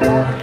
if you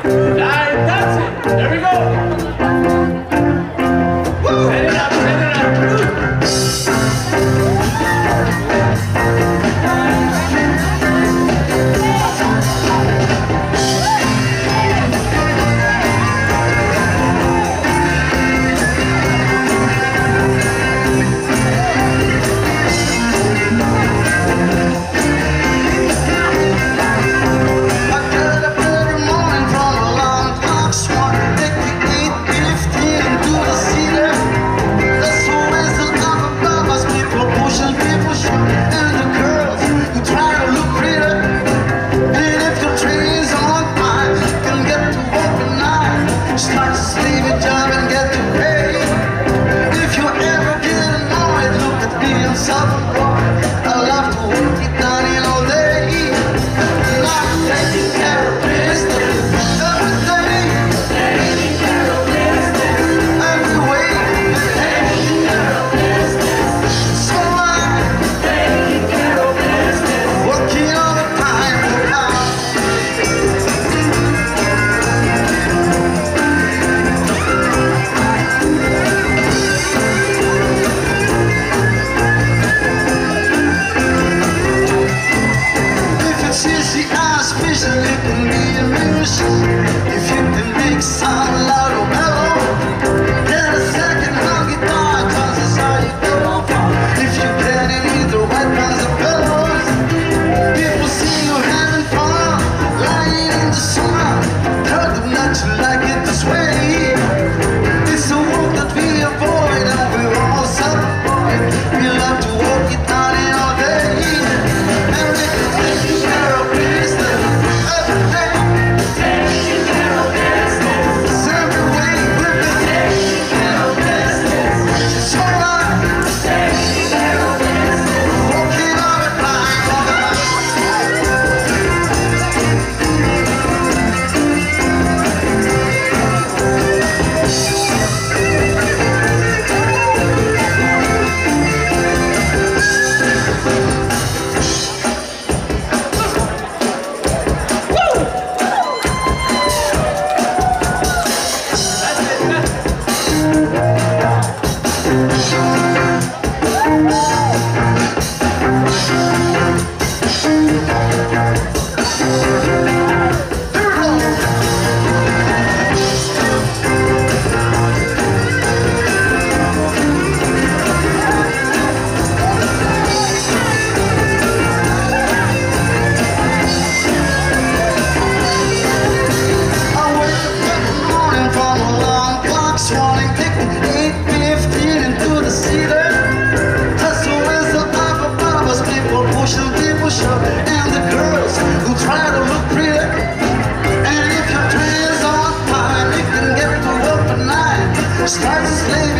Stars